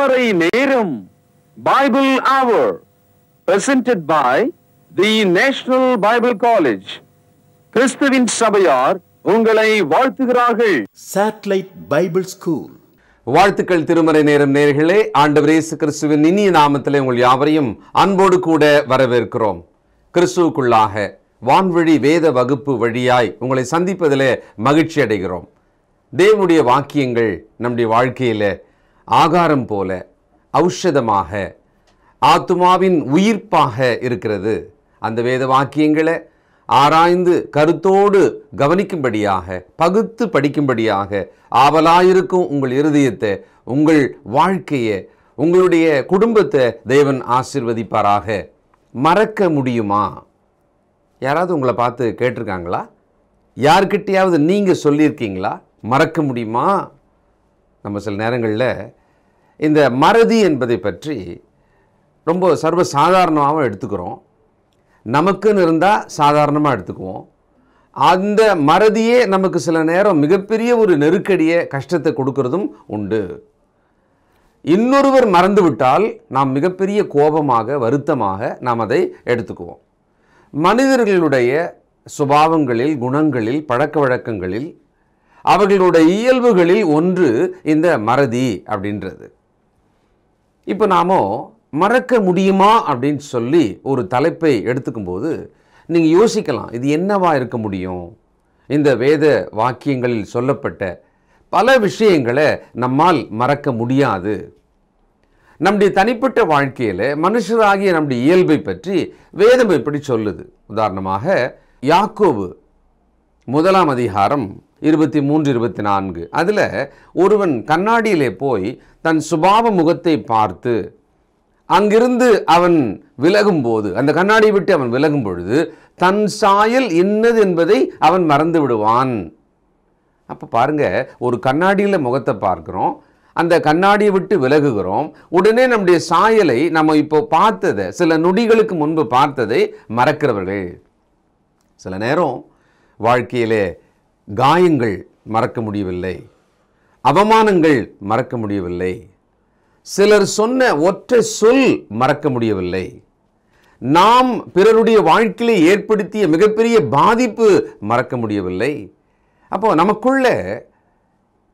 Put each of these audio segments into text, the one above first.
திருமறை நேரம் பைபிள் அவர் presented by the national Bible college கிறிஸ்துவின் சபையார் உங்களை வாழ்த்துகிறார்கள். Satellite Bible School. வாழ்த்துக்கள் திருமறை நேரம் நேர்களே ஆண்டவர் இயேசு கிறிஸ்துவின் இனிய நாமத்திலே உங்கள் யாவரையும் அன்போடு கூட வரவேற்கிறோம். கிறிஸ்துவுக்குள்ளாக வான்வழி வேத வகுப்பு வழியாய் உங்களை சந்திப்பதிலே மகிழ்ச்சி அடைகிறோம் தேவனுடைய வாக்கியங்கள் நம்முடைய வாழ்க்கையில ஆகாரம் போல ஔஷதமாக ஆத்துமாவின் உயிர்ப்பாக இருக்கிறது. அந்த வேத வாக்கியங்களை ஆராய்ந்து கருத்தோடு கவனிக்கும்படியாக பகுத்து படிக்கும்படியாக ஆவலாயிருக்கும் உங்கள் இருதயத்தை உங்கள் வாழ்க்கையை உங்களுடைய குடும்பத்தை தேவன் ஆசிர்வதிப்பாராக. மறக்க முடியுமா? யாராவது உங்களை பார்த்து கேட்டிருக்காங்களா? யார்கிட்டையாவது நீங்கள் சொல்லியிருக்கீங்களா? மறக்க முடியுமா? நம்ம சில நேரங்களில் இந்த மறதி என்பதை பற்றி ரொம்ப சர்வ சாதாரணமாகவும் எடுத்துக்கிறோம். நமக்குன்னு இருந்தால் சாதாரணமாக எடுத்துக்குவோம். அந்த மறதியே நமக்கு சில நேரம் மிகப்பெரிய ஒரு நெருக்கடியை கஷ்டத்தை கொடுக்கறதும் உண்டு. இன்னொருவர் மறந்துவிட்டால் நாம் மிகப்பெரிய கோபமாக வருத்தமாக நாம் அதை எடுத்துக்குவோம். மனிதர்களுடைய சுபாவங்களில் குணங்களில் பழக்க வழக்கங்களில் அவர்களுடைய இயல்புகளில் ஒன்று இந்த மறதி அப்படின்றது. இப்போ நாம் மறக்க முடியுமா அப்படின்னு சொல்லி ஒரு தலைப்பை எடுத்துக்கும்போது நீங்கள் யோசிக்கலாம் இது என்னவா இருக்க முடியும்? இந்த வேத வாக்கியங்களில் சொல்லப்பட்ட பல விஷயங்களை நம்மால் மறக்க முடியாது. நம்முடைய தனிப்பட்ட வாழ்க்கையில் மனுஷராகிய நம்முடைய இயல்பை பற்றி வேதம் எப்படி சொல்லுது? உதாரணமாக யாக்கோபு முதலாம் அதிகாரம் இருபத்தி மூன்று இருபத்தி நான்கு. அதில் ஒருவன் கண்ணாடியிலே போய் தன் சுபாவ முகத்தை பார்த்து அங்கிருந்து அவன் விலகும்போது அந்த கண்ணாடியை விட்டு அவன் விலகும் பொழுது தன் சாயல் என்னது என்பதை அவன் மறந்து விடுவான். அப்போ பாருங்க ஒரு கண்ணாடியில் முகத்தை பார்க்குறோம் அந்த கண்ணாடியை விட்டு விலகுகிறோம் உடனே நம்முடைய சாயலை நம்ம இப்போ பார்த்ததை சில நொடிகளுக்கு முன்பு பார்த்ததை மறக்கிறவர்கள். சில நேரம் வாழ்க்கையிலே காயங்கள் மறக்க முடியவில்லை. அவமானங்கள் மறக்க முடியவில்லை. சிலர் சொன்ன ஒற்றை சொல் மறக்க முடியவில்லை. நாம் பிறருடைய வாழ்க்கையிலே ஏற்படுத்திய மிகப்பெரிய பாதிப்பு மறக்க முடியவில்லை. அப்போ நமக்குள்ள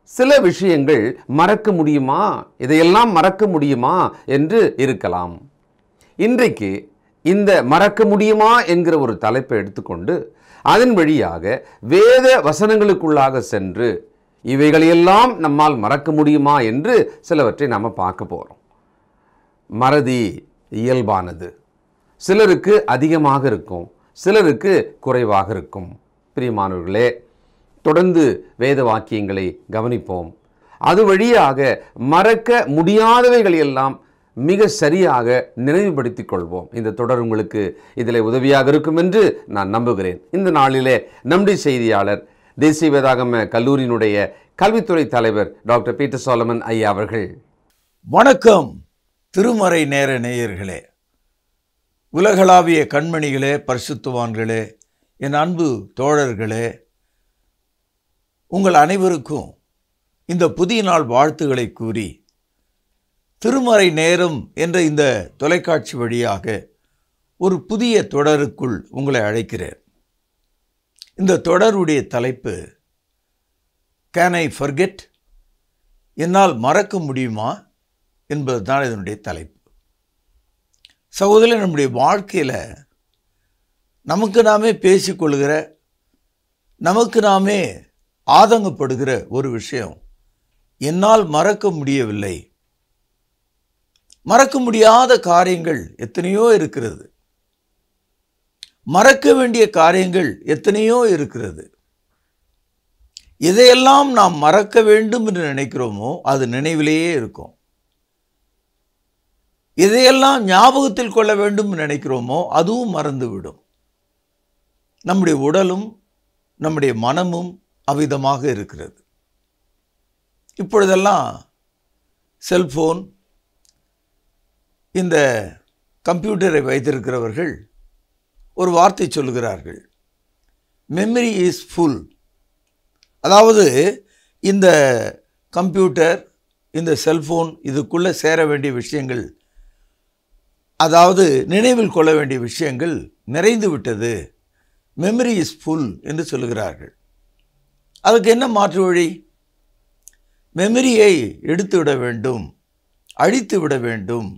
சில விஷயங்கள் மறக்க முடியுமா? இதையெல்லாம் மறக்க முடியுமா என்று இருக்கலாம். இன்றைக்கு இந்த மறக்க முடியுமா என்கிற ஒரு தலைப்பை எடுத்துக்கொண்டு அதன் வழியாக வேத வசனங்களுக்குள்ளாக சென்று இவைகளையெல்லாம் நம்மால் மறக்க முடியுமா என்று சிலவற்றை நாம் பார்க்க போகிறோம் மறதி இயல்பானது. சிலருக்கு அதிகமாக இருக்கும் சிலருக்கு குறைவாக இருக்கும். பிரியமானவர்களே தொடர்ந்து வேத வாக்கியங்களை கவனிப்போம். அது வழியாக மறக்க முடியாதவைகள் எல்லாம் மிக சரியாக நினைவுபடுத்தி கொள்வோம். இந்த தொடர் உங்களுக்கு இதில் உதவியாக இருக்கும் என்று நான் நம்புகிறேன். இந்த நாளிலே நம்முடைய செய்தியாளர் தேசிய வேதாகம கல்லூரியினுடைய கல்வித்துறை தலைவர் டாக்டர் பீட்டர் சோலமன் ஐயா அவர்கள். வணக்கம். திருமறை நேர நேயர்களே. உலகளாவிய கண்மணிகளே பரிசுத்துவான்களே என் அன்பு தோழர்களே உங்கள் அனைவருக்கும் இந்த புதிய நாள் வாழ்த்துக்களை கூறி திருமறை நேரம் என்ற இந்த தொலைக்காட்சி வழியாக ஒரு புதிய தொடருக்குள் உங்களை அழைக்கிறேன். இந்த தொடருடைய தலைப்பு கேன் ஐ ஃபர்கெட் என்னால் மறக்க முடியுமா என்பதுதான் இதனுடைய தலைப்பு. சகோதரர் நம்முடைய வாழ்க்கையில் நமக்கு நாமே பேசிக்கொள்கிற நமக்கு நாமே ஆதங்கப்படுகிற ஒரு விஷயம் என்னால் மறக்க முடியவில்லை மறக்க முடியாத காரியங்கள் எத்தனையோ இருக்கிறது. மறக்க வேண்டிய காரியங்கள் எத்தனையோ இருக்கிறது. இதையெல்லாம் நாம் மறக்க வேண்டும் என்று நினைக்கிறோமோ அது நினைவிலேயே இருக்கும். இதையெல்லாம் ஞாபகத்தில் கொள்ள வேண்டும் என்று நினைக்கிறோமோ அதுவும் மறந்துவிடும். நம்முடைய உடலும் நம்முடைய மனமும் அவ்விதமாக இருக்கிறது. இப்பொழுதெல்லாம் செல்ஃபோன் இந்த கம்ப்யூட்டரை வைத்திருக்கிறவர்கள் ஒரு வார்த்தை சொல்லுகிறார்கள். மெமரி இஸ் ஃபுல் அதாவது இந்த கம்ப்யூட்டர் இந்த செல்ஃபோன் இதுக்குள்ளே சேர வேண்டிய விஷயங்கள் அதாவது நினைவில் கொள்ள வேண்டிய விஷயங்கள் நிறைந்து விட்டது. மெமரி இஸ் ஃபுல் என்று சொல்லுகிறார்கள். அதுக்கு என்ன மாற்று வழி? மெமரியை எடுத்து விட வேண்டும் அழித்து விட வேண்டும்.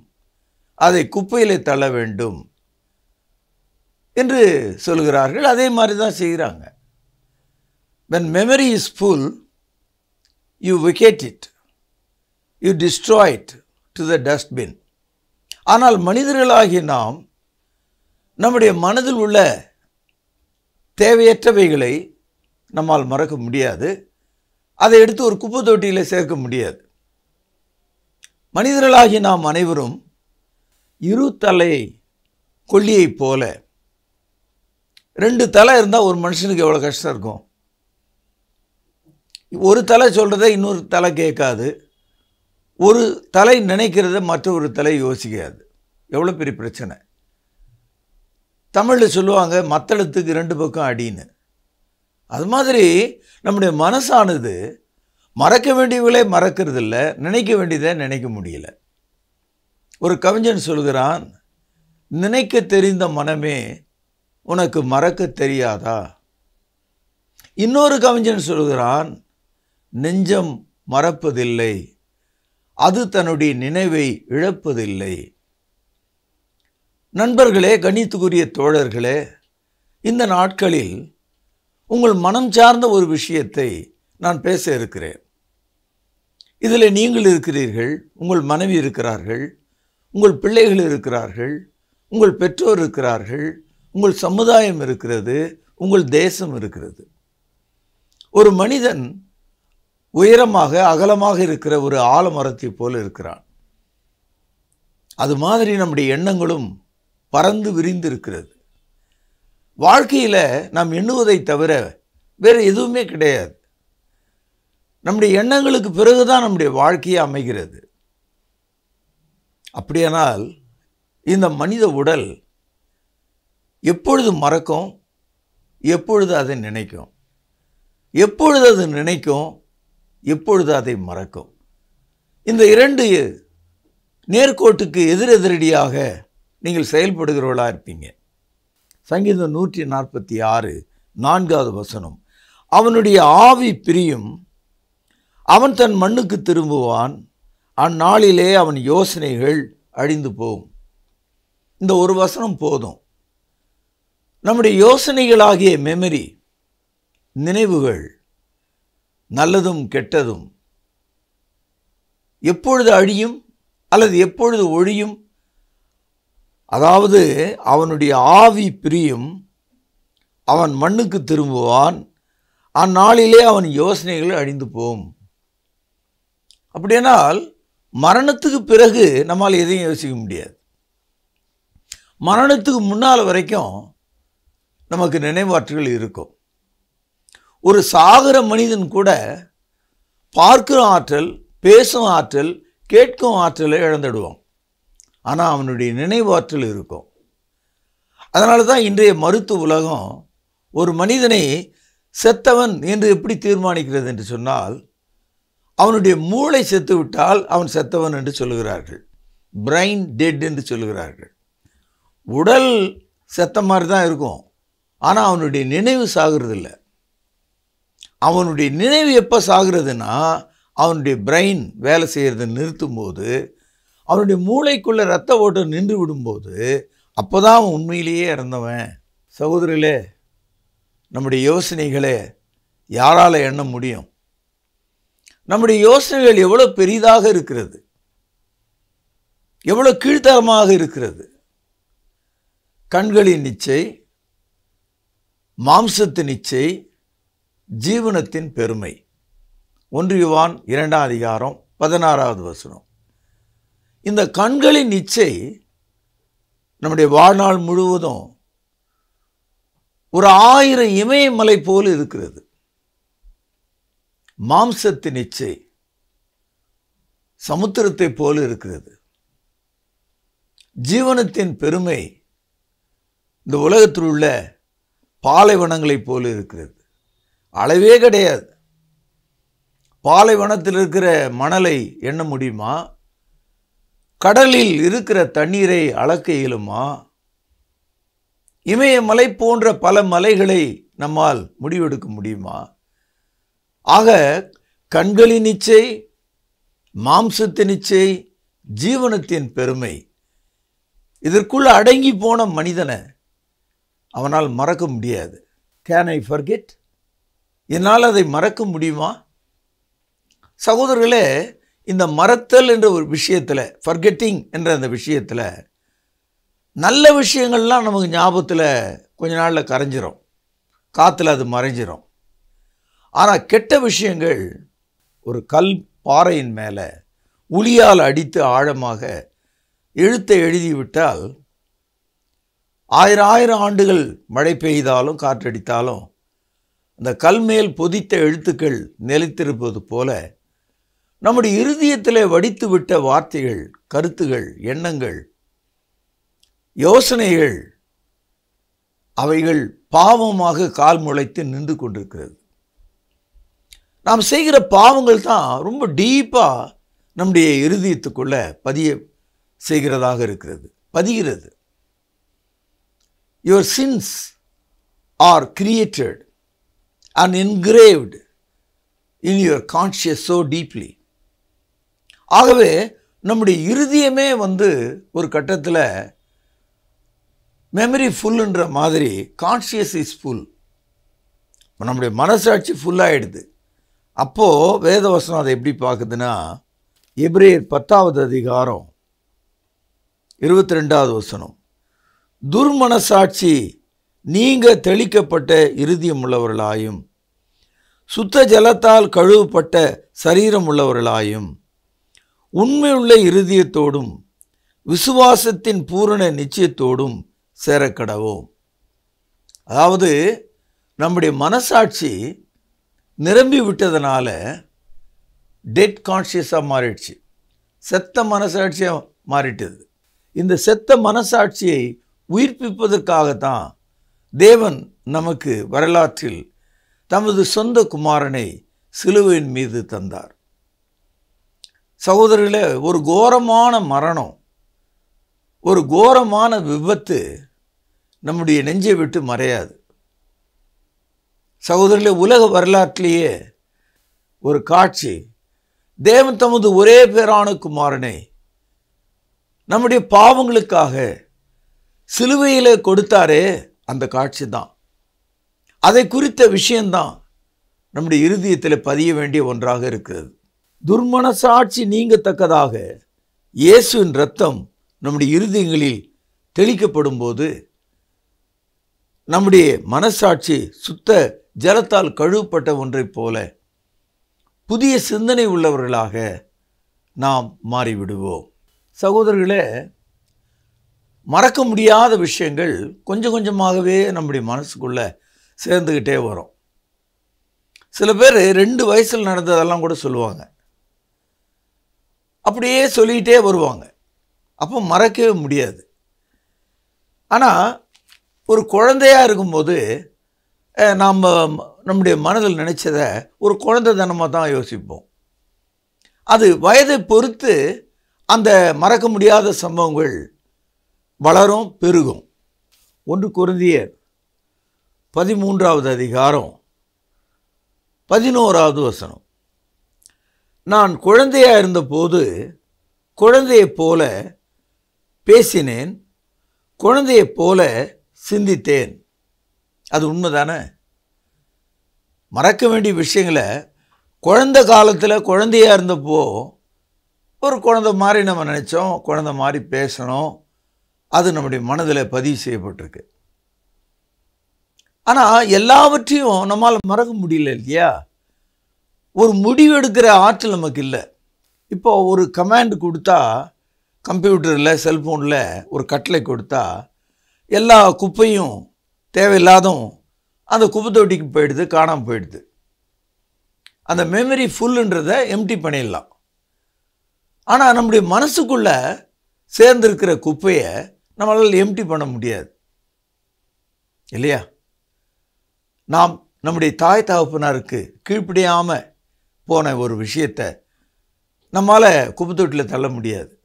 அதை குப்பையிலே தள்ள வேண்டும் என்று சொல்கிறார்கள். அதே மாதிரி தான் செய்கிறாங்க. When memory is full you vacate it you destroy to the dustbin ஆனால் மனிதர்களாகிய நாம் நம்முடைய மனதில் உள்ள தேவையற்றவைகளை நம்மால் மறக்க முடியாது. அதை எடுத்து ஒரு குப்பை தொட்டியில் சேர்க்க முடியாது. மனிதர்களாகிய நாம் அனைவரும் இரு தலை கொல்லியைப் போல. ரெண்டு தலை இருந்தால் ஒரு மனுஷனுக்கு எவ்வளோ கஷ்டம் இருக்கும்? ஒரு தலை சொல்கிறத இன்னொரு தலை கேட்காது. ஒரு தலை நினைக்கிறத மற்ற ஒரு தலை யோசிக்காது. எவ்வளோ பெரிய பிரச்சனை. தமிழில் சொல்லுவாங்க மத்தளத்துக்கு ரெண்டு பக்கம் அடின்னு. அது மாதிரி நம்முடைய மனசானது மறக்க வேண்டியவங்களே மறக்கிறது இல்லை நினைக்க வேண்டியதை நினைக்க முடியல. ஒரு கவிஞன் சொல்கிறான் நினைக்க தெரிந்த மனமே உனக்கு மறக்க தெரியாதா? இன்னொரு கவிஞன் சொல்கிறான் நெஞ்சம் மறப்பதில்லை அது தன்னுடைய நினைவை இழப்பதில்லை. நண்பர்களே கணித்துக்குரிய தோழர்களே இந்த நாட்களில் உங்கள் மனம் சார்ந்த ஒரு விஷயத்தை நான் பேச இருக்கிறேன். இதில் நீங்கள் இருக்கிறீர்கள் உங்கள் மனைவி இருக்கிறார்கள் உங்கள் பிள்ளைகள் இருக்கிறார்கள் உங்கள் பெற்றோர் இருக்கிறார்கள் உங்கள் சமுதாயம் இருக்கிறது உங்கள் தேசம் இருக்கிறது. ஒரு மனிதன் உயரமாக அகலமாக இருக்கிற ஒரு ஆலமரத்தை போல் இருக்கிறான். அது மாதிரி நம்முடைய எண்ணங்களும் பறந்து விரிந்து இருக்கிறது வாழ்க்கையில் நாம் எண்ணுவதை தவிர வேறு எதுவுமே கிடையாது. நம்முடைய எண்ணங்களுக்கு பிறகுதான் நம்முடைய வாழ்க்கையே அமைகிறது. அப்படியானால் இந்த மனித உடல் எப்பொழுது மறக்கும்? எப்பொழுது அதை நினைக்கும்? எப்பொழுது அது நினைக்கும்? எப்பொழுது அதை மறக்கும்? இந்த இரண்டு நேர்கோட்டுக்கு எதிரெதிரடியாக நீங்கள் செயல்படுகிறவர்களா இருப்பீங்க. சங்கீதம் நூற்றி நாற்பத்தி ஆறு நான்காவது வசனம். அவனுடைய ஆவி பிரியும் அவன் தன் மண்ணுக்கு திரும்புவான் அந்நாளிலே அவன் யோசனைகள் அழிந்து போகும். இந்த ஒரு வசனம் போதும். நம்முடைய யோசனைகளாகிய மெமரி நினைவுகள் நல்லதும் கெட்டதும் எப்பொழுது அழியும் அல்லது எப்பொழுது ஒழியும்? அதாவது அவனுடைய ஆவி பிரியும் அவன் மண்ணுக்கு திரும்புவான் அந்நாளிலே அவன் யோசனைகள் அழிந்து போகும். அப்படியானால் மரணத்துக்கு பிறகு நம்மால் எதையும் யோசிக்க முடியாது. மரணத்துக்கு முன்னால் வரைக்கும் நமக்கு நினைவாற்றல் இருக்கும். ஒரு சாகர மனிதன் கூட பார்க்கிற ஆற்றல் பேசும் ஆற்றல் கேட்கும் ஆற்றலை இழந்துடுவான். ஆனால் அவனுடைய நினைவாற்றல் இருக்கும். அதனால தான் இன்றைய மருத்துவ உலகம் ஒரு மனிதனை செத்தவன் என்று எப்படி தீர்மானிக்கிறது என்று சொன்னால் அவனுடைய மூளை செத்துவிட்டால் அவன் செத்தவன் என்று சொல்லுகிறார்கள். பிரைன் டெட் என்று சொல்லுகிறார்கள். உடல் செத்த மாதிரி தான் இருக்கும். ஆனால் அவனுடைய நினைவு சாகிறதில்ல. அவனுடைய நினைவு எப்போ சாகிறதுனா அவனுடைய பிரெயின் வேலை செய்கிறத நிறுத்தும்போது அவனுடைய மூளைக்குள்ளே ரத்த ஓட்டம் நின்று விடும்போது அப்போ தான் அவன் உண்மையிலேயே இறந்தவன். சகோதரிகளே நம்முடைய யோசனைகளை யாரால் எண்ண முடியும்? நம்முடைய யோசனைகள் எவ்வளோ பெரிதாக இருக்கிறது? எவ்வளோ கீழ்த்தரமாக இருக்கிறது? கண்களின் நிச்சை மாம்சத்தின் நிச்சை ஜீவனத்தின் பெருமை. ஒன்றியவான் இரண்டாம் அதிகாரம் பதினாறாவது வசனம். இந்த கண்களின் இச்சை நம்முடைய வாழ்நாள் முழுவதும் ஒரு ஆயிரம் இமயமலை போல் இருக்கிறது. மாம்சத்தின் இச்சை சமுத்திரத்தை போல இருக்கிறது. ஜீவனத்தின் பெருமை இந்த உலகத்தில் உள்ள பாலைவனங்களைப் போல இருக்கிறது. அளவே கிடையாது. பாலைவனத்தில் இருக்கிற மணலை எண்ண முடியுமா? கடலில் இருக்கிற தண்ணீரை அளக்க இயலுமா? இமயமலை போன்ற பல மலைகளை நம்மால் முடிவெடுக்க முடியுமா? ஆக கண்களின் இச்சை மாம்சத்தின் இச்சை ஜீவனத்தின் பெருமை. இதற்குள்ள அடங்கி போன மனிதனை அவனால் மறக்க முடியாது. கேன் ஐ ஃபர்கெட் என்னால் அதை மறக்க முடியுமா? சகோதரர்களே இந்த மறத்தல் என்ற ஒரு விஷயத்தில் ஃபர்கெட்டிங் என்ற அந்த விஷயத்தில் நல்ல விஷயங்கள்லாம் நமக்கு ஞாபகத்தில் கொஞ்ச நாளில் கரைஞ்சிரும். காற்றுல அது மறைஞ்சிரும். ஆனால் கெட்ட விஷயங்கள் ஒரு கல் பாறையின் மேலே உளியால் அடித்து ஆழமாக எழுத்தை எழுதிவிட்டால் ஆயிரம் ஆயிரம் ஆண்டுகள் மழை பெய்தாலும் காற்றடித்தாலும் அந்த கல் மேல் பொதித்த எழுத்துக்கள் நிலைத்திருப்பது போல நம்முடைய இருதயத்திலே வடித்துவிட்ட வார்த்தைகள் கருத்துகள் எண்ணங்கள் யோசனைகள் அவைகள் பாவமாக கால் முளைத்து நின்று கொண்டிருக்கிறது. நாம் செய்கிற பாவங்கள் தான் ரொம்ப டீப்பாக நம்முடைய இருதயத்துக்குள்ளே பதிய செய்கிறதாக இருக்கிறது. பதிகிறது. Your sins are created and engraved in your conscious so deeply ஆகவே நம்முடைய இருதயமே வந்து ஒரு கட்டத்தில் மெமரி ஃபுல்லுன்ற மாதிரி கான்ஷியஸ் இஸ் ஃபுல் நம்முடைய மனசாட்சி ஃபுல்லாகிடுது அப்போது வேதவசனம் அதை எப்படி பார்க்குதுன்னா எப்ரேர் பத்தாவது அதிகாரம் இருபத்தி ரெண்டாவது வசனம். துர்மனசாட்சி நீங்கள் தெளிக்கப்பட்ட இருதயம் உள்ளவர்களாயும் சுத்த ஜலத்தால் கழுவப்பட்ட சரீரம் உள்ளவர்களாயும் உண்மையுள்ள இருதயத்தோடும் விசுவாசத்தின் பூரண நிச்சயத்தோடும் சேரக்கடவோம். அதாவது நம்முடைய மனசாட்சி நிரம்பி விட்டதுனால டெட் கான்ஷியஸாக மாறிடுச்சு. செத்த மனசாட்சியாக மாறிட்டது. இந்த செத்த மனசாட்சியை உயிர்ப்பிப்பதற்காகத்தான் தேவன் நமக்கு வரலாற்றில் தமது சொந்த குமாரனை சிலுவையின் மீது தந்தார். சகோதரர்களே ஒரு கோரமான மரணம் ஒரு கோரமான விபத்து நம்முடைய நெஞ்சை விட்டு மறையாது. சகோதரர்களே உலக வரலாற்றிலேயே ஒரு காட்சி. தேவன் தமது ஒரே பேரான குமாரனை நம்முடைய பாவங்களுக்காக சிலுவையில் கொடுத்தாரே அந்த காட்சி தான். அதை குறித்த விஷயந்தான் நம்முடைய இருதயத்தில் பதிய வேண்டிய ஒன்றாக இருக்கிறது. துர்மனசாட்சி நீங்கத்தக்கதாக இயேசுவின் ரத்தம் நம்முடைய இருதயங்களில் தெளிக்கப்படும் போது நம்முடைய மனசாட்சி சுத்த ஜலத்தால் கழுவப்பட்ட ஒன்றைப் போல புதிய சிந்தனை உள்ளவர்களாக நாம் மாறிவிடுவோம். சகோதரர்களே மறக்க முடியாத விஷயங்கள் கொஞ்சம் கொஞ்சமாகவே நம்முடைய மனசுக்குள்ளே சேர்ந்துக்கிட்டே வரும். சில பேர் ரெண்டு வயசில் நடந்ததெல்லாம் கூட சொல்லுவாங்க. அப்படியே சொல்லிக்கிட்டே வருவாங்க. அப்போ மறக்கவே முடியாது. ஆனால் ஒரு குழந்தையாக இருக்கும்போது நாம் நம்முடைய மனதில் நினச்சதை ஒரு குழந்தை தினமாக தான் யோசிப்போம். அது வயதை பொறுத்து அந்த மறக்க முடியாத சம்பவங்கள் வளரும் பெருகும். ஒன்று குருந்தியர் பதிமூன்றாவது அதிகாரம் பதினோராவது வசனம். நான் குழந்தையாக இருந்தபோது குழந்தையைப் போல பேசினேன் குழந்தையைப் போல சிந்தித்தேன். அது உண்மை தானே மறக்க வேண்டிய விஷயங்களை குழந்த காலத்தில் குழந்தையாக இருந்தப்போ ஒரு குழந்த மாதிரி நம்ம நினச்சோம் குழந்த மாதிரி பேசணும். அது நம்முடைய மனதில் பதிவு செய்யப்பட்டிருக்கு. ஆனால் எல்லாவற்றையும் நம்மால் மறக்க முடியல இல்லையா? ஒரு முடிவு எடுக்கிற ஆற்றல் நமக்கு இல்லை. இப்போ ஒரு கமாண்ட் கொடுத்தா கம்ப்யூட்டரில் செல்ஃபோனில் ஒரு கட்டளை கொடுத்தா எல்லா குப்பையும் தேவையில்லாதும் அந்த குப்பை தொட்டிக்கு போயிடுது காணாமல் போயிடுது. அந்த மெமரி ஃபுல்லுன்றதை எம்டி பண்ணிடலாம். ஆனால் நம்முடைய மனசுக்குள்ளே சேர்ந்துருக்கிற குப்பையை நம்மளால் எம்டி பண்ண முடியாது. இல்லையா? நாம் நம்முடைய தாய் தகப்பனாருக்கு கீழ்ப்படியாமல் போன ஒரு விஷயத்தை நம்மால் குப்பத்தொட்டியில் தள்ள முடியாது.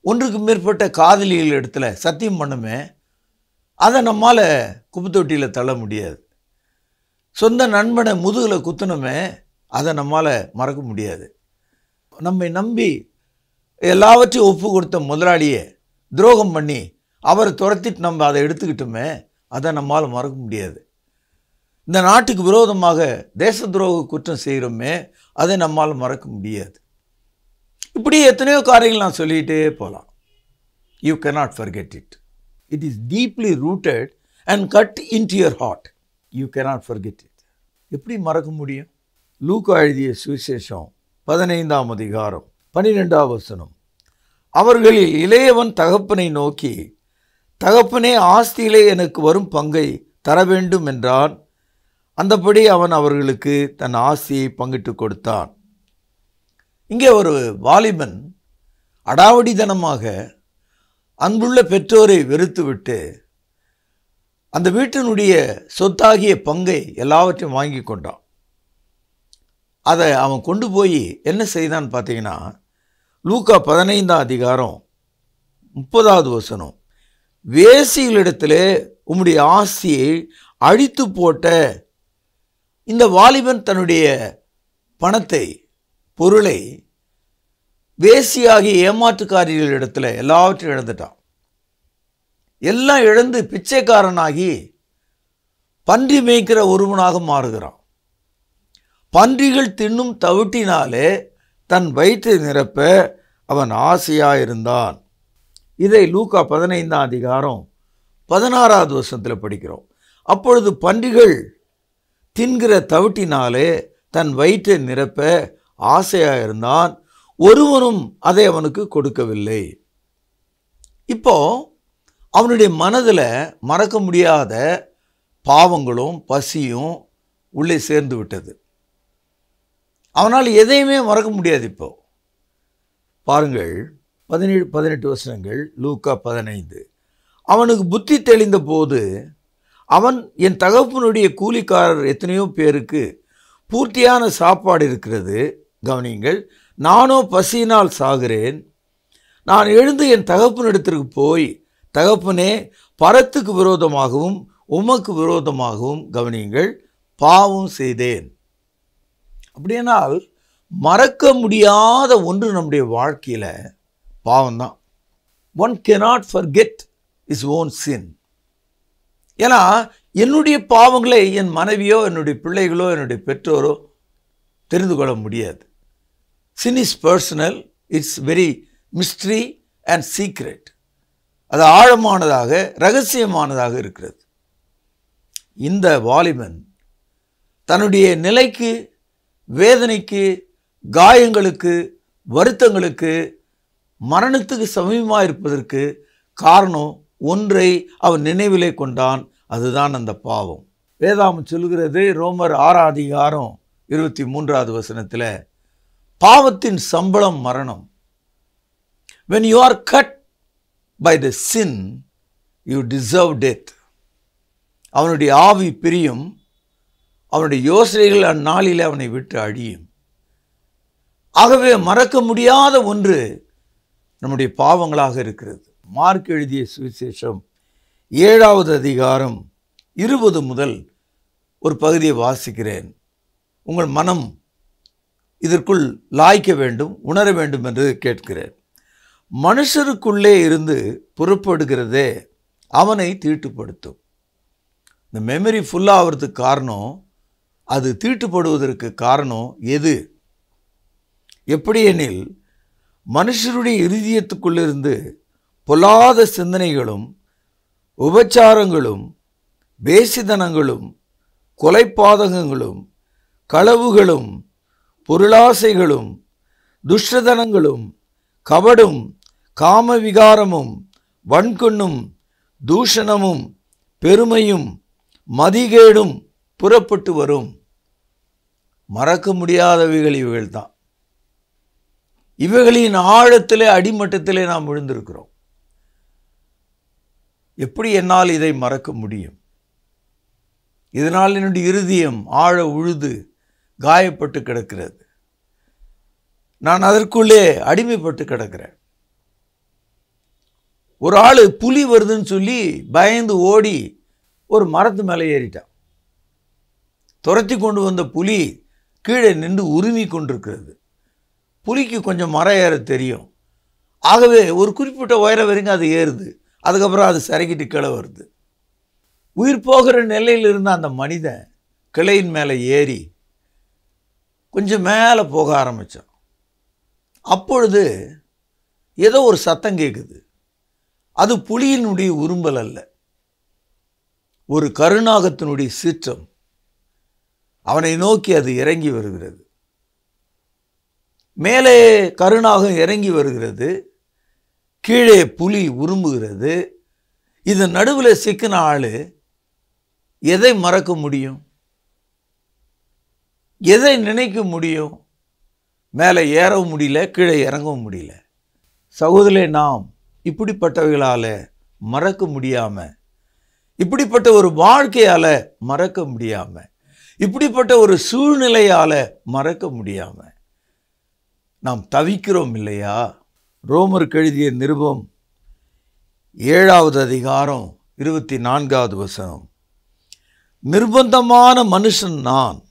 ஒன்றுக்கு மேற்பட்ட காதலிகள் இடத்துல சத்தியம் பண்ணுமே அதை நம்மால் குப்பத்தொட்டியில் தள்ள முடியாது. சொந்த நண்பனை முதுகில் குத்தணுமே அதை நம்மால் மறக்க முடியாது. நம்மை நம்பி எல்லாவற்றையும் ஒப்பு கொடுத்த முதலாளியை துரோகம் பண்ணி அவரை துரத்திட்டு நம்ம அதை எடுத்துக்கிட்டோமே அதை நம்மால் மறக்க முடியாது. இந்த நாட்டுக்கு விரோதமாக தேச துரோக குற்றம் செய்கிறோமே அதை நம்மால் மறக்க முடியாது. இப்படி எத்தனையோ காரியங்கள் நான் சொல்லிகிட்டே போகலாம். You cannot forget it it is deeply rooted and cut into your heart you cannot forget it எப்படி மறக்க முடியும்? லூக்கா எழுதிய சுவிசேஷம் பதினைந்தாம் அதிகாரம் பன்னிரெண்டாம் வசனம். அவர்களில் இளையவன் தகப்பனை நோக்கி தகப்பனே ஆஸ்தியிலே எனக்கு வரும் பங்கை தர வேண்டும் என்றான். அந்தபடி அவன் அவர்களுக்கு தன் ஆஸ்தியை பங்கிட்டு கொடுத்தான். இங்கே ஒரு வாலிபன் அடாவடித்தனமாக அன்புள்ள பெற்றோரை வெறுத்துவிட்டு அந்த வீட்டினுடைய சொத்தாகிய பங்கை எல்லாவற்றையும் வாங்கி கொண்டான். அதை அவன் கொண்டு போய் என்ன செய்தான்னு பார்த்தீங்கன்னா லூக்கா பதினைந்தாம் அதிகாரம் முப்பதாவது வசனம் வேசிகளிடத்திலே உம்முடைய ஆஸ்தியை அழித்து போட்ட இந்த வாலிபன் தன்னுடைய பணத்தை பொருளை வேசியாகி ஏமாற்றுக்காரிகளிடத்துல எல்லாவற்றையும் இழந்துட்டான். எல்லாம் இழந்து பிச்சைக்காரனாகி பன்றி மேய்க்கிற ஒருவனாக மாறுகிறான். பன்றிகள் தின்னும் தவிட்டினாலே தன் வயிற்றை நிரப்ப அவன் ஆசையாக இருந்தான் இதை லூக்கா பதினைந்தாம் அதிகாரம் பதினாறாவது வருஷத்தில் படிக்கிறோம். அப்பொழுது பன்றிகள் தின்கிற தவிட்டினாலே தன் வயிற்றை நிரப்ப ஆசையாக இருந்தான் ஒருவனும் அதை அவனுக்கு கொடுக்கவில்லை. இப்போ அவனுடைய மனதில் மறக்க முடியாத பாவங்களும் பசியும் உள்ளே சேர்ந்து விட்டது. அவனால் எதையுமே மறக்க முடியாது இப்போ. பாருங்கள் பதினேழு பதினெட்டு வருஷங்கள் லூக்கா பதினைந்து. அவனுக்கு புத்தி தெளிந்த போது அவன் என் தகப்பனுடைய கூலிக்காரர் எத்தனையோ பேருக்கு பூர்த்தியான சாப்பாடு இருக்கிறது. கவனியுங்கள் நானோ பசியினால் சாகிறேன். நான் எழுந்து என் தகப்பனிடத்திற்கு போய் தகப்பனே பரத்துக்கு விரோதமாகவும் உமக்கு விரோதமாகவும் கவனியுங்கள் பாவம் செய்தேன். அப்படியானால் மறக்க முடியாத ஒன்று நம்முடைய வாழ்க்கையில் பாவம்தான். One cannot forget is own sin ஏன்னா என்னுடைய பாவங்களை என் மனைவியோ என்னுடைய பிள்ளைகளோ என்னுடைய பெற்றோரோ தெரிந்து கொள்ள முடியாது. Sin is personal it's very mystery and secret அது ஆழமானதாக ரகசியமானதாக இருக்கிறது. இந்த வாலிபன் தன்னுடைய நிலைக்கு வேதனைக்கு காயங்களுக்கு வருத்தங்களுக்கு மரணத்துக்கு சமீபமாக இருப்பதற்கு காரணம் ஒன்றை அவன் நினைவிலே கொண்டான். அதுதான் அந்த பாவம். வேதாமம் சொல்கிறது ரோமர் ஆறாதிகாரம் அதிகாரம் இருபத்தி மூன்றாவது வசனத்தில் பாவத்தின் சம்பளம் மரணம். When you are cut by the sin you deserve death அவனுடைய ஆவி பிரியும் அவனுடைய யோசனைகள் அந்நாளில் அவனை விட்டு அழியும். ஆகவே மறக்க முடியாத ஒன்று நம்முடைய பாவங்களாக இருக்கிறது. மார்க் எழுதிய சுவிசேஷம் ஏழாவது அதிகாரம் இருபது முதல் ஒரு பகுதியை வாசிக்கிறேன். உங்கள் மனம் இதற்குள் லாய்க்க வேண்டும் உணர வேண்டும் என்று கேட்கிறேன் மனுஷருக்குள்ளே இருந்து புறப்படுகிறதே அவனை தீட்டுப்படுத்தும். இந்த மெமரி ஃபுல்லாகிறதுக்கு காரணம் அது தீட்டுப்படுவதற்கு காரணம் எது? எப்படி எனில் மனுஷருடைய இருதயத்துக்குள்ளிருந்து பொல்லாத சிந்தனைகளும் உபச்சாரங்களும் பேசிதனங்களும் கொலைப்பாதகங்களும் களவுகளும் பொருளாசைகளும் துஷ்டதனங்களும் கபடும் காமவிகாரமும் வன்கொண்ணும் தூஷணமும் பெருமையும் மதிகேடும் புறப்பட்டு வரும். மறக்க முடியாதவைகள் இவைகள் தான் இவைகளின் ஆழத்திலே அடிமட்டத்திலே நாம் விழுந்திருக்கிறோம். எப்படி என்னால் இதை மறக்க முடியும்? இதனால் என்னுடைய இருதயம் ஆழ உழுது காயப்பட்டு கிடக்கிறது. நான் அதற்குள்ளே அடிமைப்பட்டு கிடக்கிறேன். ஒரு ஆள் புலி வருதுன்னு சொல்லி பயந்து ஓடி ஒரு மரத்து மேலே ஏறிட்டான். துரத்தி கொண்டு வந்த புலி கீழே நின்று உருமி கொண்டிருக்கிறது. புலிக்கு கொஞ்சம் மரம் ஏற தெரியும். ஆகவே ஒரு குறிப்பிட்ட உயரம் வரைக்கும் அது ஏறுது. அதுக்கப்புறம் அது சரக்கிட்டு கீழே வருது. உயிர் போகிற நிலையில் இருந்த அந்த மனிதன் கிளையின் மேலே ஏறி கொஞ்சம் மேலே போக ஆரம்பித்தான் அப்பொழுது ஏதோ ஒரு சத்தம் கேட்குது. அது புலியினுடைய உரும்பல் அல்ல. ஒரு கருணாகத்தினுடைய சீற்றம். அவனை நோக்கி அது இறங்கி வருகிறது. மேலே கருணாகம் இறங்கி வருகிறது. கீழே புலி உரும்புகிறது இது நடுவில் சிக்கின ஆள் எதை மறக்க முடியும்? எதை நினைக்க முடியும்? மேலே ஏறவும் முடியல கீழே இறங்கவும் முடியல. சகோதரே நாம் இப்படிப்பட்டவைகளால் மறக்க முடியாமல் இப்படிப்பட்ட ஒரு வாழ்க்கையால் மறக்க முடியாமல் இப்படிப்பட்ட ஒரு சூழ்நிலையால் மறக்க முடியாமல் நாம் தவிக்கிறோம் இல்லையா? ரோமருக்கு எழுதிய நிருபம் ஏழாவது அதிகாரம் இருபத்தி நான்காவது வசனம். நிர்பந்தமான மனுஷன் நான்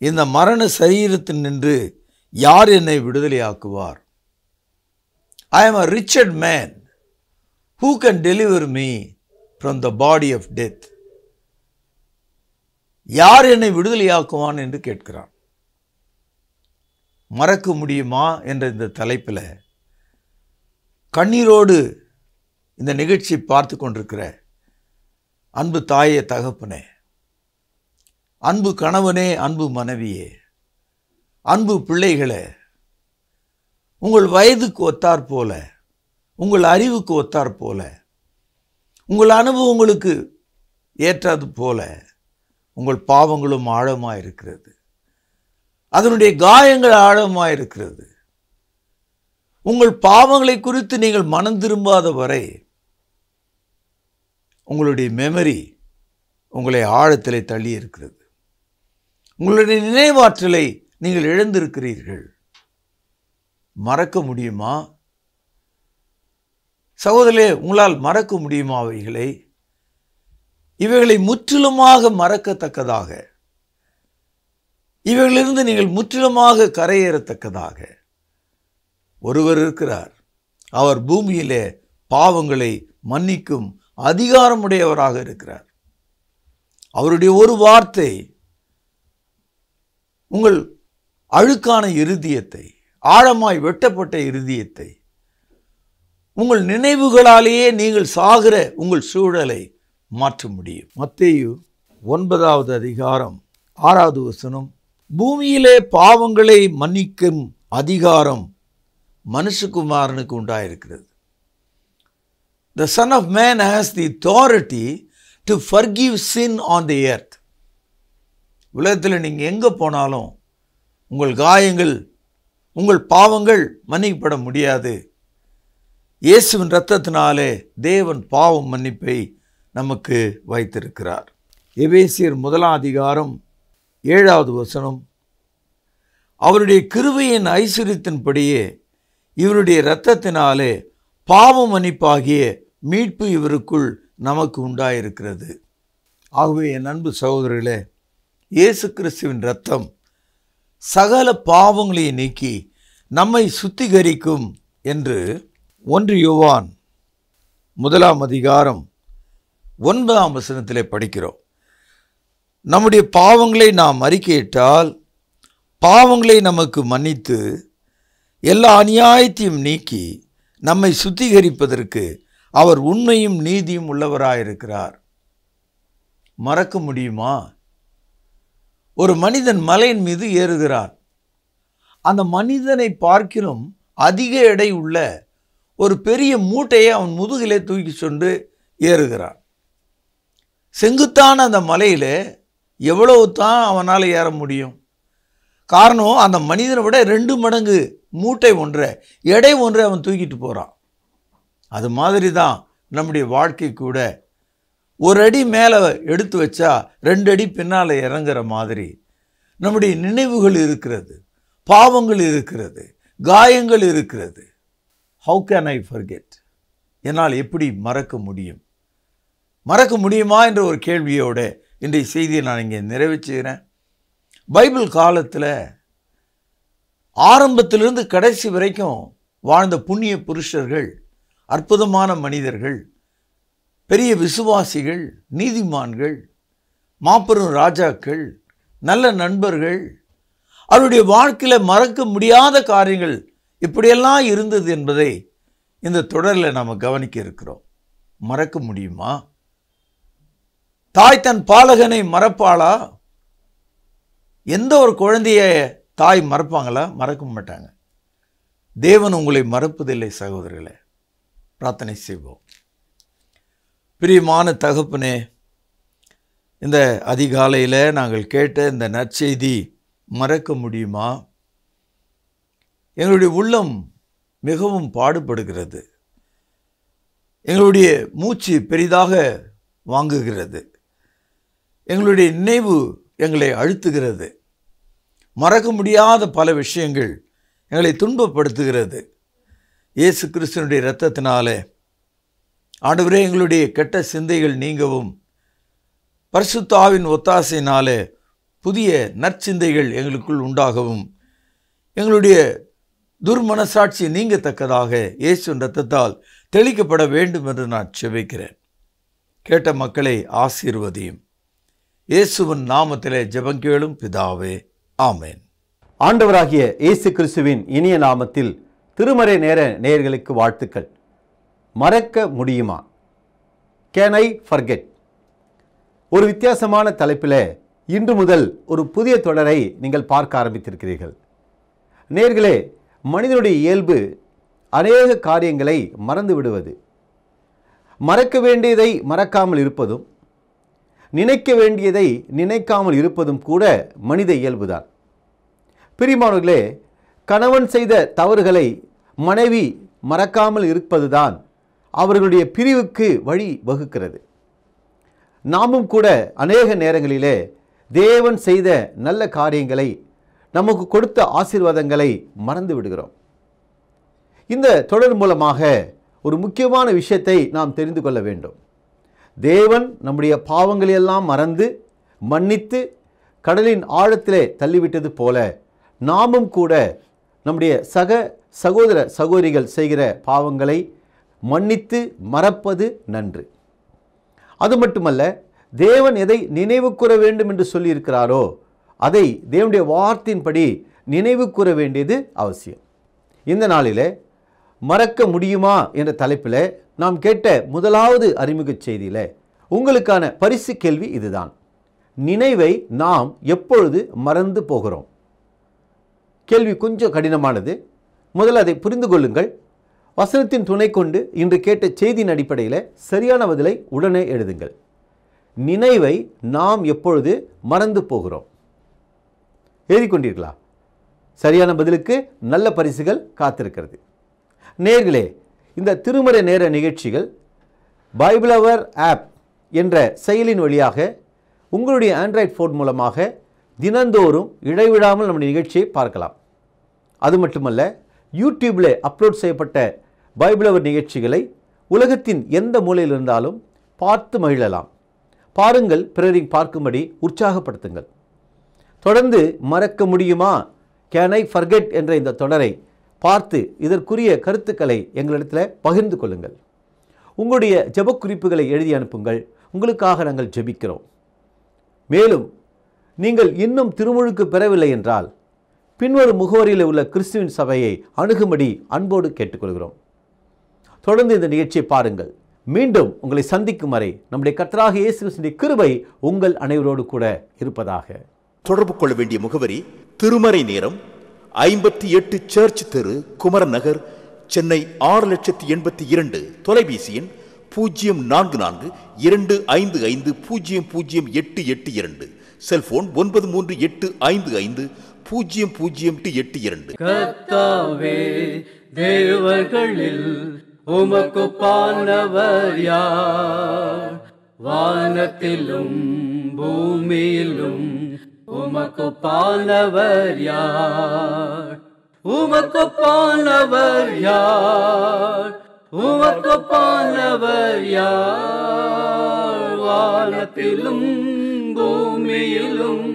இந்த மரண சரீரத்தில் நின்று யார் என்னை விடுதலையாக்குவார்? I am a wretched man who can deliver me from the body of death யார் என்னை விடுதலையாக்குவான் என்று கேட்கிறான். மறக்க முடியுமா என்ற இந்த தலைப்பில் கண்ணீரோடு இந்த நிகழ்ச்சி பார்த்து கொண்டிருக்கிற அன்பு தாயே தகப்பனே அன்பு கணவனே அன்பு மனைவியே அன்பு பிள்ளைகளே உங்கள் வயதுக்கு ஒத்தார் போல உங்கள் அறிவுக்கு ஒத்தார் போல உங்கள் அனுபவங்களுக்கு ஏற்றது போல உங்கள் பாவங்களும் ஆழமாக இருக்கிறது அதனுடைய காயங்கள் ஆழமாக இருக்கிறது உங்கள் பாவங்களை குறித்து நீங்கள் மனம் திரும்பாத வரை உங்களுடைய மெமரி உங்களை ஆழத்திலே தள்ளி இருக்கிறது உங்களுடைய நினைவாற்றலை நீங்கள் இழந்திருக்கிறீர்கள். மறக்க முடியுமா? சகோதரே உங்களால் மறக்க முடியுமா அவைகளை இவைகளை முற்றிலுமாக மறக்கத்தக்கதாக. இவைகளிலிருந்து நீங்கள் முற்றிலுமாக கரையேறத்தக்கதாக. ஒருவர் இருக்கிறார். அவர் பூமியிலே பாவங்களை மன்னிக்கும் அதிகாரமுடையவராக இருக்கிறார். அவருடைய ஒரு வார்த்தை உங்கள் அழுக்கான இருதயத்தை ஆழமாய் வெட்டப்பட்ட இருதயத்தை உங்கள் நினைவுகளாலேயே நீங்கள் சாகிற உங்கள் சூழலை மாற்ற முடியும். மத்தேயு ஒன்பதாவது அதிகாரம் ஆறாவது வசனம். பூமியிலே பாவங்களை மன்னிக்கும் அதிகாரம் மனுஷகுமாரனுக்கு உண்டாயிருக்கிறது. The son of man has the authority to forgive sin on the earth உலகத்தில் நீங்கள் எங்கே போனாலும் உங்கள் காயங்கள் உங்கள் பாவங்கள் மன்னிக்கப்பட முடியாது. இயேசுவின் இரத்தத்தினாலே தேவன் பாவம் மன்னிப்பை நமக்கு வைத்திருக்கிறார். எபேசியர் முதலாம் அதிகாரம் ஏழாவது வசனம். அவருடைய கிருபையின் ஐஸ்வர்யத்தின்படியே இவருடைய இரத்தத்தினாலே பாவ மன்னிப்பாகிய மீட்பு இவருக்குள் நமக்கு உண்டாயிருக்கிறது. ஆகவே என் அன்பு சகோதரர்களே இயேசு கிறிஸ்துவின் ரத்தம் சகல பாவங்களையும் நீக்கி நம்மை சுத்திகரிக்கும் என்று ஒன்று யுவான் முதலாம் அதிகாரம் ஒன்பதாம் வசனத்திலே படிக்கிறோம். நம்முடைய பாவங்களை நாம் அறிக்கையிட்டால் பாவங்களை நமக்கு மன்னித்து எல்லா அநியாயத்தையும் நீக்கி நம்மை சுத்திகரிப்பதற்கு அவர் உண்மையும் நீதியும் உள்ளவராயிருக்கிறார். மறக்க முடியுமா? ஒரு மனிதன் மலையின் மீது ஏறுகிறான். அந்த மனிதனை பார்க்கிலும் அதிக எடை உள்ள ஒரு பெரிய மூட்டையை அவன் முதுகிலே தூக்கி கொண்டு ஏறுகிறான். செங்குத்தான அந்த மலையில் எவ்வளவு தான் அவனால் ஏற முடியும்? காரணம் அந்த மனிதனை விட ரெண்டு மடங்கு மூட்டை ஒன்றை எடை ஒன்றை அவன் தூக்கிட்டு போகிறான் அது மாதிரி தான் நம்முடைய வாழ்க்கை கூட ஒரு அடி மேலே எடுத்து வச்சா ரெண்டு அடி பின்னால் இறங்குற மாதிரி. நம்முடைய நினைவுகள் இருக்கிறது பாவங்கள் இருக்கிறது காயங்கள் இருக்கிறது. ஹவு கேன் ஐ ஃபர்கெட் என்னால் எப்படி மறக்க முடியும்? மறக்க முடியுமா என்ற ஒரு கேள்வியோட இன்றைய செய்தியை நான் இங்கே நிறைவேற்றுகிறேன் பைபிள் காலத்தில் ஆரம்பத்திலிருந்து கடைசி வரைக்கும் வாழ்ந்த புண்ணிய புருஷர்கள் அற்புதமான மனிதர்கள் பெரிய விசுவாசிகள் நீதிமான்கள் மாபெரும் ராஜாக்கள் நல்ல நண்பர்கள் அவருடைய வாழ்க்கையில் மறக்க முடியாத காரியங்கள் இப்படியெல்லாம் இருந்தது என்பதை இந்த தொடரில் நாம் கவனிக்க இருக்கிறோம். மறக்க முடியுமா? தாய் தன் பாலகனை மறப்பாளா? எந்த ஒரு குழந்தைய தாய் மறப்பாங்களா? மறக்க மாட்டாங்க. தேவன் உங்களை மறப்பதில்லை சகோதரர்களை. பிரார்த்தனை செய்வோம். பிரியமான தகப்பனே இந்த அதிகாலையில் நாங்கள் கேட்ட இந்த நற்செய்தி மறக்க முடியுமா? எங்களுடைய உள்ளம் மிகவும் பாடுபடுகிறது. எங்களுடைய மூச்சு பெரிதாக வாங்குகிறது. எங்களுடைய நினைவு எங்களை அழுத்துகிறது. மறக்க முடியாத பல விஷயங்கள் எங்களை துன்பப்படுத்துகிறது. இயேசு கிறிஸ்தனுடைய இரத்தத்தினாலே ஆண்டவரே எங்களுடைய கெட்ட சிந்தைகள் நீங்கவும் பரிசுத்தாவின் ஒத்தாசையினாலே புதிய நற்சிந்தைகள் எங்களுக்குள் உண்டாகவும் எங்களுடைய துர்மனசாட்சி நீங்கத்தக்கதாக இயேசு ரத்தத்தால் தெளிக்கப்பட வேண்டும் என்று நான் செபிக்கிறேன். கேட்ட மக்களை ஆசீர்வதியும். இயேசுவின் நாமத்திலே ஜபங்கேளும் பிதாவே ஆமேன். ஆண்டவராகிய இயேசு கிறிஸ்துவின் இனிய நாமத்தில் திருமறை நேர நேயர்களுக்கு வாழ்த்துக்கள். மறக்க முடியுமா? கேன் ஐ ஃபர்கெட் ஒரு வித்தியாசமான தலைப்பில் இன்று முதல் ஒரு புதிய தொடரை நீங்கள் பார்க்க ஆரம்பித்திருக்கிறீர்கள். நேர்களே மனிதனுடைய இயல்பு அநேக காரியங்களை மறந்து விடுவது. மறக்க வேண்டியதை மறக்காமல் இருப்பதும் நினைக்க வேண்டியதை நினைக்காமல் இருப்பதும் கூட மனித இயல்புதான். பிரிமானவர்களே கணவன் செய்த தவறுகளை மனைவி மறக்காமல் இருப்பதுதான் அவர்களுடைய பிரிவுக்கு வழி வகுக்கிறது. நாமும் கூட அநேக நேரங்களிலே தேவன் செய்த நல்ல காரியங்களை நமக்கு கொடுத்த ஆசீர்வாதங்களை மறந்து விடுகிறோம். இந்த தொடர் மூலமாக ஒரு முக்கியமான விஷயத்தை நாம் தெரிந்து கொள்ள வேண்டும். தேவன் நம்முடைய பாவங்களையெல்லாம் மறந்து மன்னித்து கடலின் ஆழத்திலே தள்ளிவிட்டது போல நாமும் கூட நம்முடைய சக சகோதர சகோதரிகள் செய்கிற பாவங்களை மன்னித்து மறப்பது நன்று. அது மட்டுமல்ல தேவன் எதை நினைவு கூற வேண்டும் என்று சொல்லியிருக்கிறாரோ அதை தேவனுடைய வார்த்தையின்படி நினைவு கூற வேண்டியது அவசியம். இந்த நாளிலே மறக்க முடியுமா என்ற தலைப்பில் நாம் கேட்ட முதலாவது அறிமுகச் செய்தியில் உங்களுக்கான பரிசு கேள்வி இதுதான். நினைவை நாம் எப்பொழுது மறந்து போகிறோம்? கேள்வி கொஞ்சம் கடினமானது. முதல்ல அதை புரிந்து கொள்ளுங்கள். வசனத்தின் துணை கொண்டு இன்று கேட்ட செய்தியின் அடிப்படையில் சரியான பதிலை உடனே எழுதுங்கள். நினைவை நாம் எப்பொழுது மறந்து போகிறோம்? எழுதிக்கொண்டீர்களா? சரியான பதிலுக்கு நல்ல பரிசுகள் காத்திருக்கிறது. நேர்களே இந்த திருமறை நேர நிகழ்ச்சிகள் பைபிள் அவர் ஆப் என்ற செயலின் வழியாக உங்களுடைய ஆண்ட்ராய்ட் ஃபோன் மூலமாக தினந்தோறும் இடைவிடாமல் நம்ம நிகழ்ச்சியை பார்க்கலாம். அது மட்டுமல்ல யூடியூப்பில் அப்லோட் செய்யப்பட்ட பைபிள் அவர் நிகழ்ச்சிகளை உலகத்தின் எந்த மூலையில் இருந்தாலும் பார்த்து மகிழலாம். பாருங்கள் பிறரின் பார்க்கும்படி உற்சாகப்படுத்துங்கள். தொடர்ந்து மறக்க முடியுமா? கேன் ஐ ஃபர்கெட் என்ற இந்த தொடரை பார்த்து இதற்குரிய கருத்துக்களை எங்களிடத்தில் பகிர்ந்து கொள்ளுங்கள். உங்களுடைய ஜெபக்குறிப்புகளை எழுதி அனுப்புங்கள். உங்களுக்காக நாங்கள் ஜெபிக்கிறோம். மேலும் நீங்கள் இன்னும் திருமுழுக்கு பெறவில்லை என்றால் பின்வரும் முகவரியில் உள்ள கிறிஸ்துவின் சபையை அணுகும்படி அன்போடு கேட்டுக்கொள்கிறோம். தொடர்ந்து இந்த நிகழ்ச்சியை பாருங்கள். மீண்டும் உங்களை சந்திக்கும் வரை நம்முடைய கத்தராக இயேசு கிறிஸ்துவின் கிருபை உங்கள் அனைவரோடு கூட இருப்பதாக. தொடர்பு கொள்ள வேண்டிய முகவரி திருமறை நேரம் ஐம்பத்தி எட்டு சர்ச் தெரு குமரன் நகர் சென்னை ஆறு லட்சத்தி எண்பத்தி இரண்டு தொலைபேசி எண் பூஜ்ஜியம் நான்கு நான்கு இரண்டு ஐந்து ஐந்து பூஜ்ஜியம் பூஜ்ஜியம் எட்டு எட்டு இரண்டு. செல்போன் ஒன்பது மூன்று எட்டு ஐந்து ஐந்து பூஜ்ஜியம் பூஜ்ஜியம் டு எட்டு இரண்டு. கத்தாவே தேவர்களில் உமக்கு பானவர் யார்? வானத்திலும் பூமியிலும் உமக்கு பானவர் யார்? உமக்கு பானவர் யார்? உமக்கு பானவர் யார்? வானத்திலும் பூமியிலும்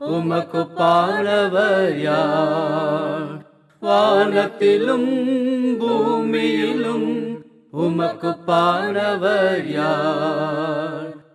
உமக்கு பாடவர் யார் வானத்திலும் பூமியிலும் உமக்கு பாடவர் யார்